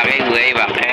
Tá Flamengo aí, Marcelo.